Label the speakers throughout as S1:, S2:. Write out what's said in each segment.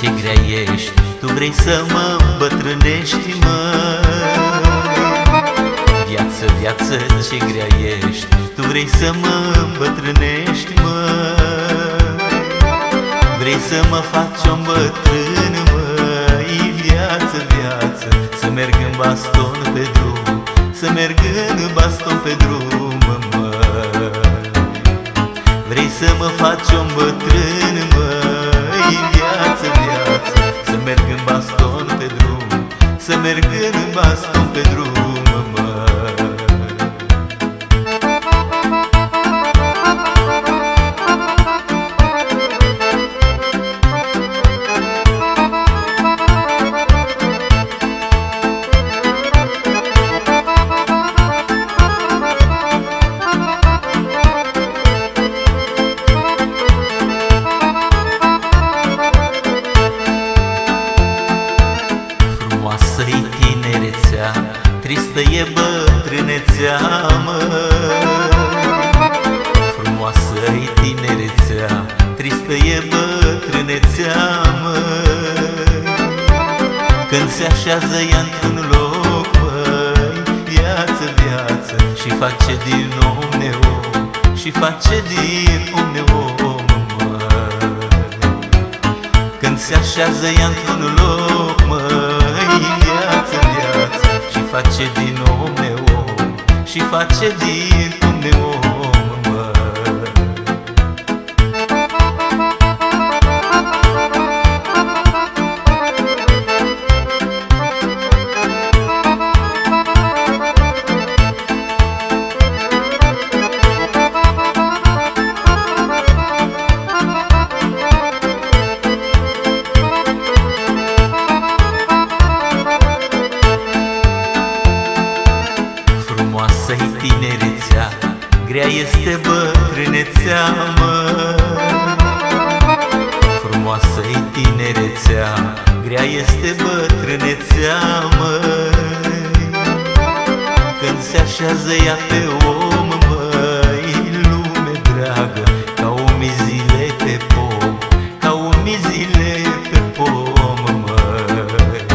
S1: ce grea ești. Tu vrei să mă îmbătrânești, mă? Viață, viață, ce grea ești. Tu vrei să mă îmbătrânești, mă? Vrei să mă faci o bătrân, măi Viață, viață, să merg în baston pe drum Să merg în baston pe drum, mă? Vrei să mă faci o bătrân, măi tristă e bătrânețea, mă. Frumoasă-i tinerețea, tristă e bătrânețea, mă. Când se așează ea într-un loc, măi Viață, viață, și face din om neom Și face din om neom, măi când se așează ea într-un loc, face din om neom Și face din om neom, Frumoasă-i tinerețea, grea este bătrânețea, mă. Frumoasă-i tinerețea, grea este bătrânețea, mă. Când se așează ea pe om, măi, lume dragă Ca o mizile pe pom, ca o mizile pe pom, măi.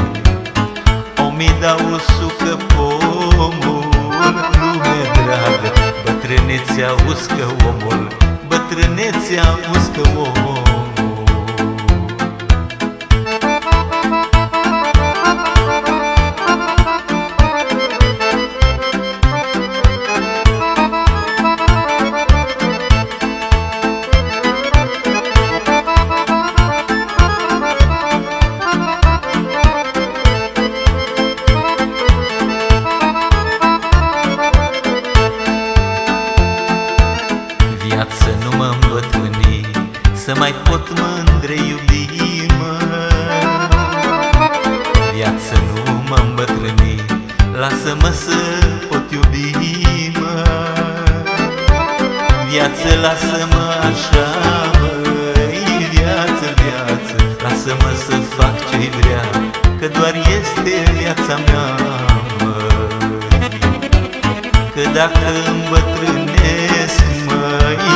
S1: Omii dau o sucă pomul, Bătrânețea uscă omul, bătrânețea uscă omul Să mai pot mândre iubi, mă. Viață nu mă îmbătrâni Lasă-mă să pot iubi, mă. Viață, lasă-mă așa, măi Viață, viață, lasă-mă să fac ce-i vrea Că doar este viața mea, măi Că dacă îmbătrânesc, măi,